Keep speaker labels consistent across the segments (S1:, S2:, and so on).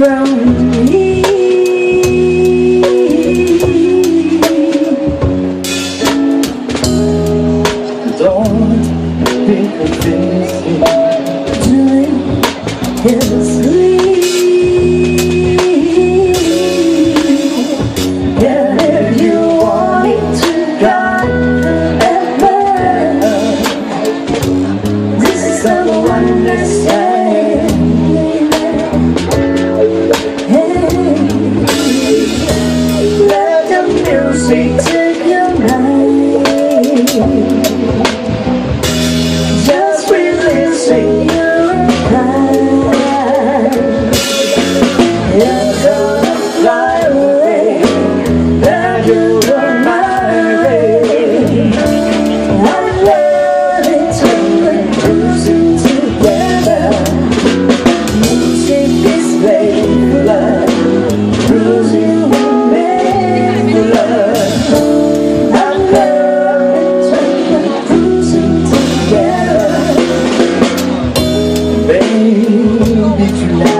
S1: from me Don't be convincing Doing his sleep if you want me to die This is someone to see to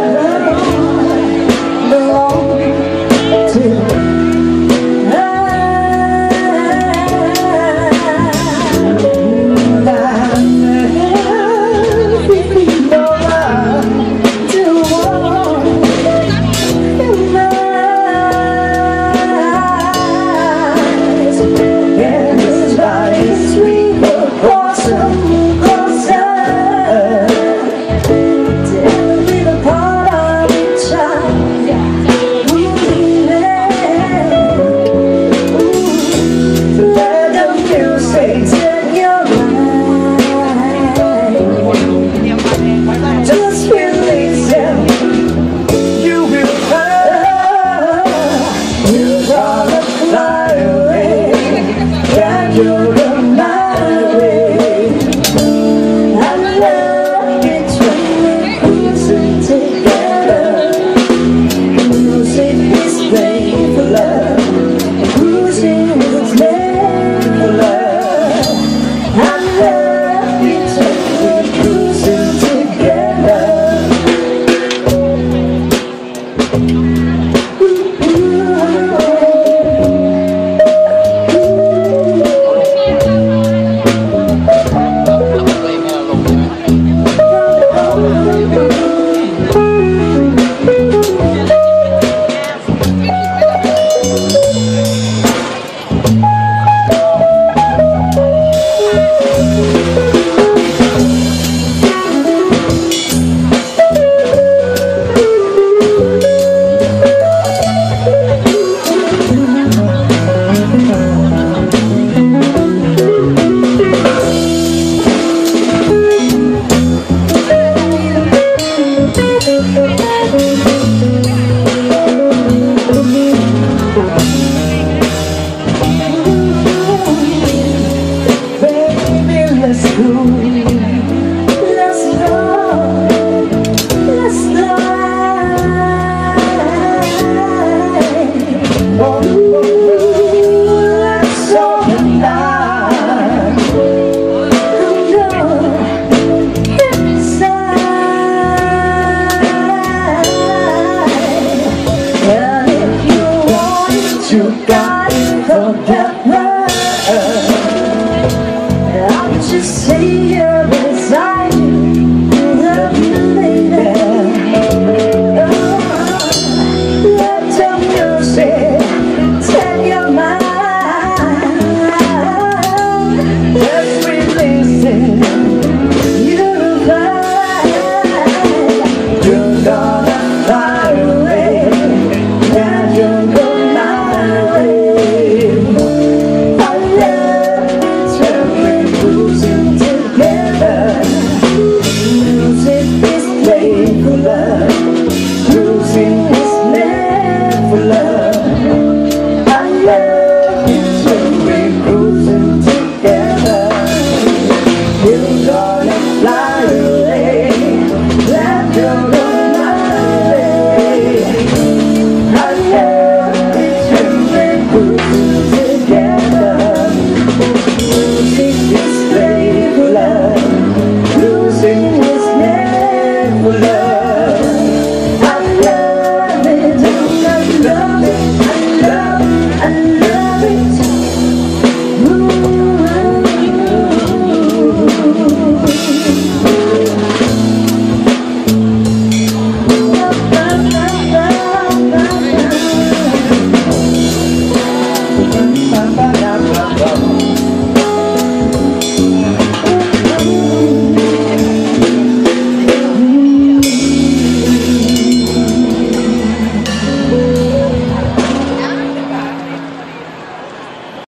S1: glad you're. I love it we're together. Music is for love. Is made for love. I love we're together.